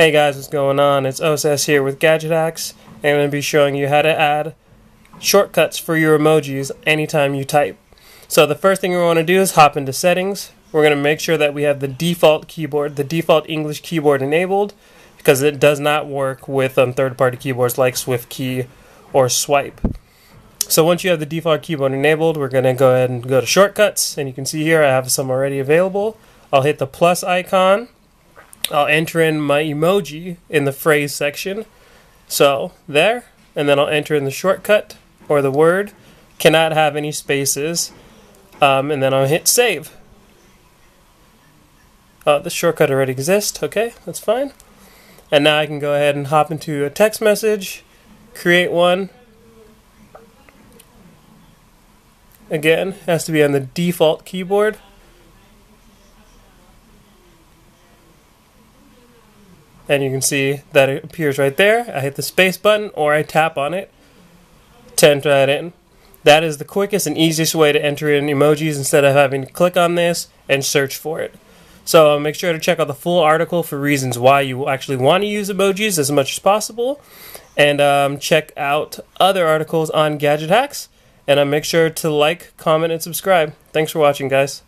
Hey guys, what's going on? It's OSS here with Gadget and I'm going to be showing you how to add shortcuts for your emojis anytime you type. So the first thing we want to do is hop into settings. We're going to make sure that we have the default keyboard, the default English keyboard enabled, because it does not work with um, third-party keyboards like SwiftKey or Swype. So once you have the default keyboard enabled, we're going to go ahead and go to shortcuts, and you can see here I have some already available. I'll hit the plus icon I'll enter in my emoji in the phrase section. So there, and then I'll enter in the shortcut or the word. Cannot have any spaces. Um, and then I'll hit save. Uh, the shortcut already exists. Okay, that's fine. And now I can go ahead and hop into a text message, create one. Again, has to be on the default keyboard. And you can see that it appears right there. I hit the space button or I tap on it to enter that in. That is the quickest and easiest way to enter in emojis instead of having to click on this and search for it. So make sure to check out the full article for reasons why you actually want to use emojis as much as possible. And um, check out other articles on gadget hacks. And uh, make sure to like, comment, and subscribe. Thanks for watching, guys.